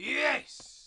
Yes!